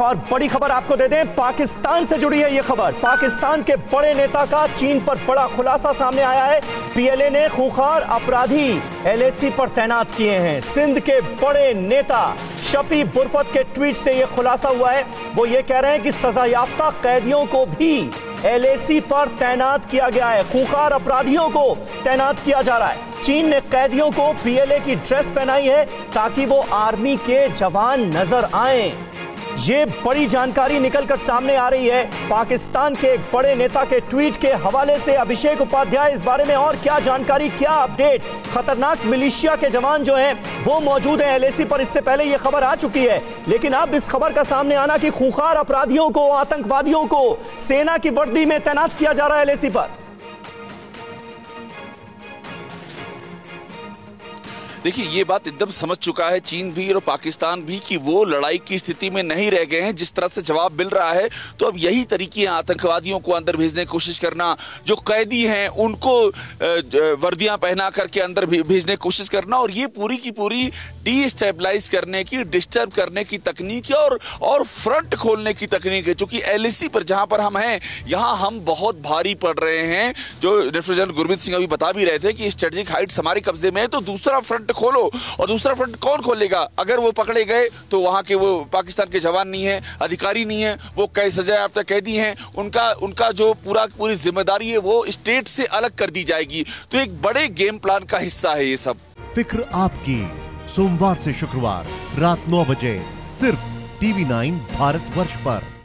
और बड़ी खबर आपको दे दें, पाकिस्तान से जुड़ी है यह खबर। पाकिस्तान के बड़े नेता का चीन पर बड़ा खुलासा सामने आया है। पीएलए ने खूंखार अपराधी एलएसी पर तैनात किए हैं। सिंध के बड़े नेता शफी बुरफत के ट्वीट से यह खुलासा हुआ है। वो ये कह रहे हैं कि सजा याफ्ता कैदियों को भी एलएसी पर तैनात किया गया है। खूंखार अपराधियों को तैनात किया जा रहा है। चीन ने कैदियों को पीएलए की ड्रेस पहनाई है ताकि वो आर्मी के जवान नज़र आए। ये बड़ी जानकारी निकलकर सामने आ रही है। पाकिस्तान के एक बड़े नेता के ट्वीट के हवाले से अभिषेक उपाध्याय, इस बारे में और क्या जानकारी, क्या अपडेट? खतरनाक मिलिशिया के जवान जो हैं, वो मौजूद हैं एलएसी पर। इससे पहले ये खबर आ चुकी है। लेकिन अब इस खबर का सामने आना कि खूंखार अपराधियों को, आतंकवादियों को सेना की वर्दी में तैनात किया जा रहा है एलएसी पर। देखिए, ये बात एकदम समझ चुका है चीन भी और पाकिस्तान भी कि वो लड़ाई की स्थिति में नहीं रह गए हैं। जिस तरह से जवाब मिल रहा है तो अब यही तरीके हैं आतंकवादियों को अंदर भेजने की कोशिश करना। जो कैदी हैं, उनको वर्दियाँ पहना करके अंदर भेजने की कोशिश करना और ये पूरी की पूरी डी करने की डिस्टर्ब करने की तकनीक है और और फ्रंट खोलने की तकनीक है। चूँकि एल पर जहाँ पर हम हैं, यहाँ हम बहुत भारी पड़ रहे हैं। जो रेफ्रिजरेंट गुरमीत सिंह अभी बता भी रहे थे कि स्ट्रेटेजिक हाइट्स हमारे कब्जे में है तो दूसरा फ्रंट फ्रंट खोलो और दूसरा फ्रंट कौन खोलेगा? अगर वो पकड़े गए तो वहाँ के वो पाकिस्तान के जवान नहीं है, अधिकारी नहीं है, वो कई सजा याफ्ता कैदी हैं, उनका उनका जो पूरा, पूरी ज़िम्मेदारी है, वो स्टेट से अलग कर दी जाएगी। तो एक बड़े गेम प्लान का हिस्सा है ये सब। फ़िक्र आपकी। सोमवार से शुक्रवार, रात नौ बजे, सिर्फ़ टीवी नाइन भारत वर्ष पर।